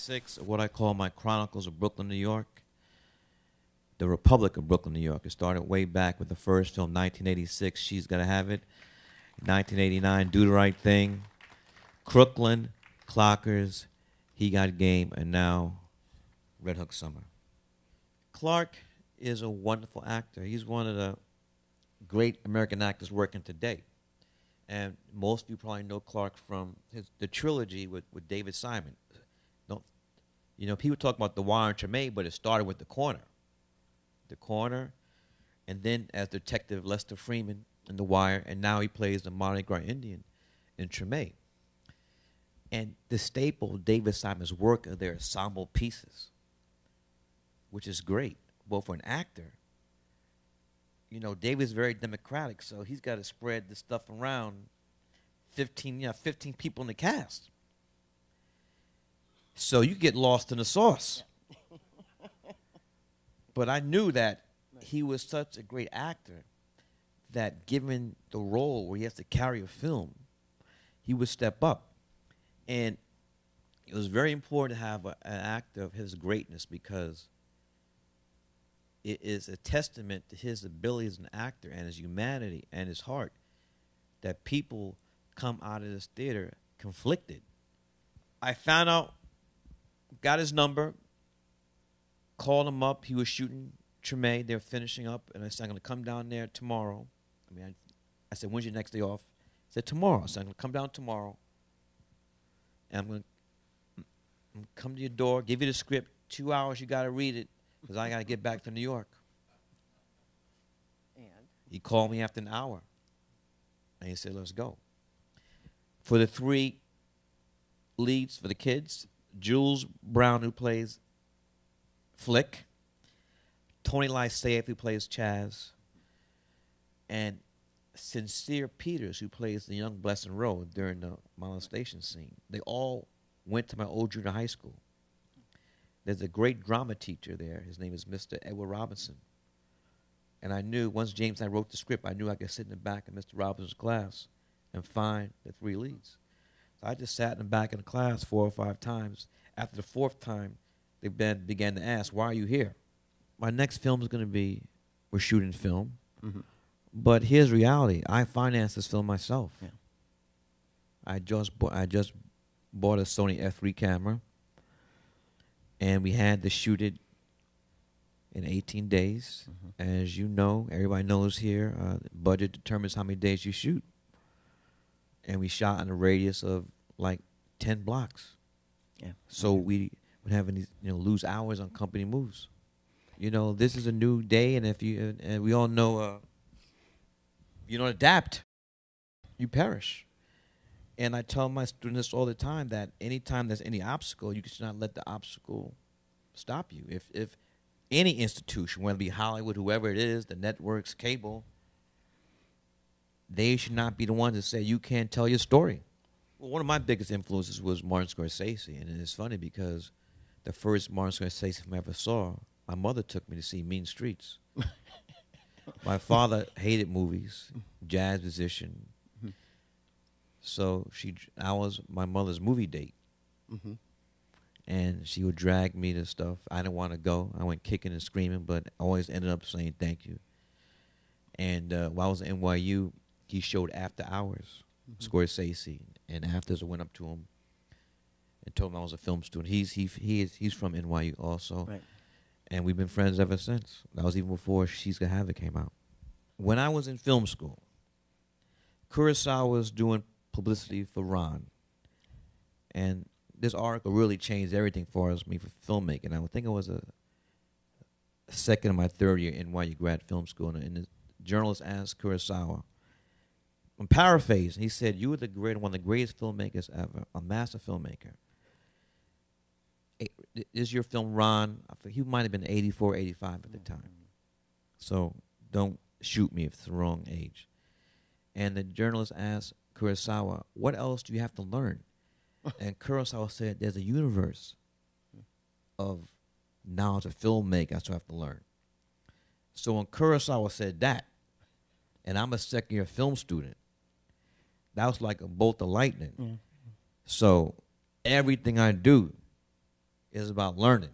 six of what I call my Chronicles of Brooklyn, New York. The Republic of Brooklyn, New York. It started way back with the first film, 1986. She's Gotta Have It. 1989, Do the Right Thing. Crooklyn, Clockers, He Got Game, and now Red Hook Summer. Clarke is a wonderful actor. He's one of the great American actors working today. And most of you probably know Clarke from his, the trilogy with, with David Simon. You know, people talk about The Wire and Treme, but it started with The Corner. The Corner, and then as Detective Lester Freamon in The Wire, and now he plays the Mardi Gras Indian in Treme. And the staple David Simon's work are their ensemble pieces, which is great. Well, for an actor, you know, David's very democratic, so he's got to spread the stuff around. Fifteen, you know, fifteen people in the cast. So you get lost in the sauce. but I knew that he was such a great actor that given the role where he has to carry a film, he would step up. And it was very important to have a, an actor of his greatness because it is a testament to his ability as an actor and his humanity and his heart that people come out of this theater conflicted. I found out, got his number, called him up. He was shooting Treme. They're finishing up, and I said, I'm going to come down there tomorrow. I mean, I, I said, when's your next day off? He said, tomorrow. So I'm going to come down tomorrow, and I'm going to come to your door, give you the script. Two hours, you got to read it because I got to get back to New York. And He called me after an hour, and he said, "Let's go." For the three leads for the kids, Jules Brown who plays Flick, Toni Lysaith who plays Chaz, and Sincere Peters who plays the young Blessing Rouse during the molestation scene. They all went to my old junior high school. There's a great drama teacher there. His name is Mr. Edward Robinson. And I knew once James and I wrote the script, I knew I could sit in the back of Mr. Robinson's class and find the three leads. I just sat in the back of the class four or five times. After the fourth time, they ben, began to ask, "Why are you here?" My next film is going to be we're shooting film, Mhm. but here's reality: I financed this film myself. Yeah. I just bought, I just bought a Sony F3 camera, and we had to shoot it in 18 days. Mhm. As you know, everybody knows here, uh, budget determines how many days you shoot. And we shot in a radius of like 10 blocks. yeah. So Okay. we would have any, you know, lose hours on company moves. You know, this is a new day, and if you, and- and we all know, uh, you don't adapt, you perish. And I tell my students all the time that anytime there's any obstacle, you should not let the obstacle stop you. If if any institution, whether it be Hollywood, whoever it is, the networks, cable, they should not be the ones to say you can't tell your story. Well, one of my biggest influences was Martin Scorsese, and it's funny because the first Martin Scorsese film I ever saw, my mother took me to see Mean Streets. my father hated movies, jazz musician, so she, I was my mother's movie date, Mhm. and she would drag me to stuff. I didn't want to go. I went kicking and screaming, but I always ended up saying thank you. And uh, while I was at NYU, he showed After Hours, mm-hmm. Scorsese, and after I went up to him and told him I was a film student. He's he he is he's from NYU also, Right. and we've been friends ever since. That was even before She's Gotta Have It came out. When I was in film school, Kurosawa was doing publicity for Ran, and this article really changed everything for us, me for filmmaking. I think it was a second or my third year in NYU grad film school, and, and the journalist asked Kurosawa. I'm paraphrasing. He said, "You were the great, one of the greatest filmmakers ever, a master filmmaker. Is your film Ran? He might have been 84, 85 at the time. So don't shoot me if it's the wrong age." And the journalist asked Kurosawa, "What else do you have to learn?" and Kurosawa said, "There's a universe of knowledge of filmmaking I still have to learn." So when Kurosawa said that, and I'm a second year film student, that was like a bolt of lightning. Yeah. So everything I do is about learning.